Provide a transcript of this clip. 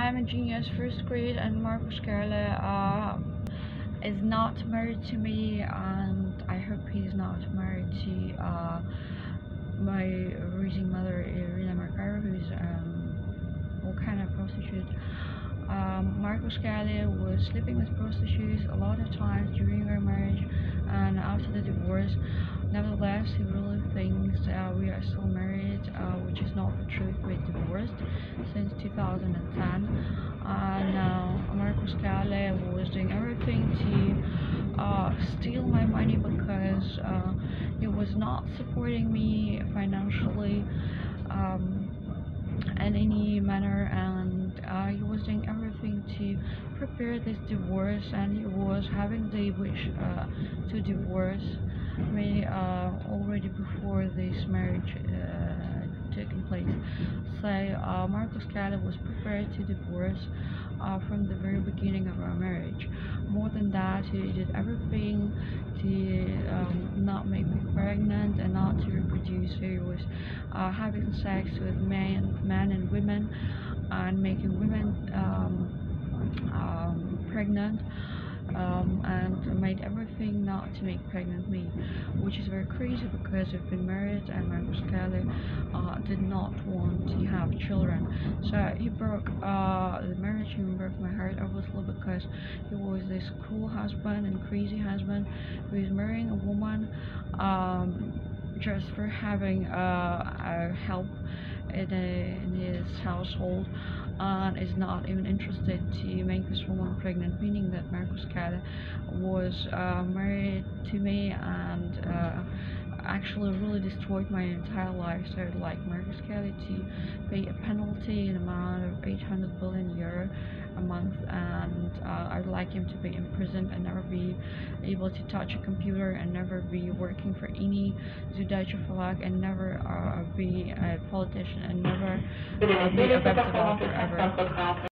I'm a genius first grade and Marcus Kerle uh, is not married to me and I hope he's not married to uh, my raising mother Irina Markara who's um, all kind of prostitute. Um, Marcus was sleeping with prostitutes a lot of times during our marriage and after the divorce. Nevertheless, he really thinks uh, we are still married, uh, which is not the truth. We're divorced since 2010 and Marcus was doing everything to uh, steal my money because uh, he was not supporting me financially um, in any manner. And uh, he was doing everything to prepare this divorce and he was having the wish uh, to divorce me uh, already before this marriage uh, taking place. So uh, Marcus was prepared to divorce uh, from the very beginning of our marriage. More than that, he did everything to um, not make me pregnant and not to reproduce. He was uh, having sex with men, men and women and making women um, um, pregnant um, and not to make pregnant me, which is very crazy because we've been married and Marcus Kerle uh, did not want to have children. So he broke uh, the marriage, he broke my heart obviously because he was this cruel husband and crazy husband who is marrying a woman um, just for having uh, help in, a, in his household and is not even interested to make this woman pregnant, meaning that Marcus Kerle was uh, married to me and uh, actually really destroyed my entire life. So I'd like Marcus Kerle to pay a penalty in amount of 800 billion euro a month and uh, I'd like him to be imprisoned and never be able to touch a computer and never be working for any Süddeutsche Verlag and never uh, be a politician and never uh, be a web developer ever.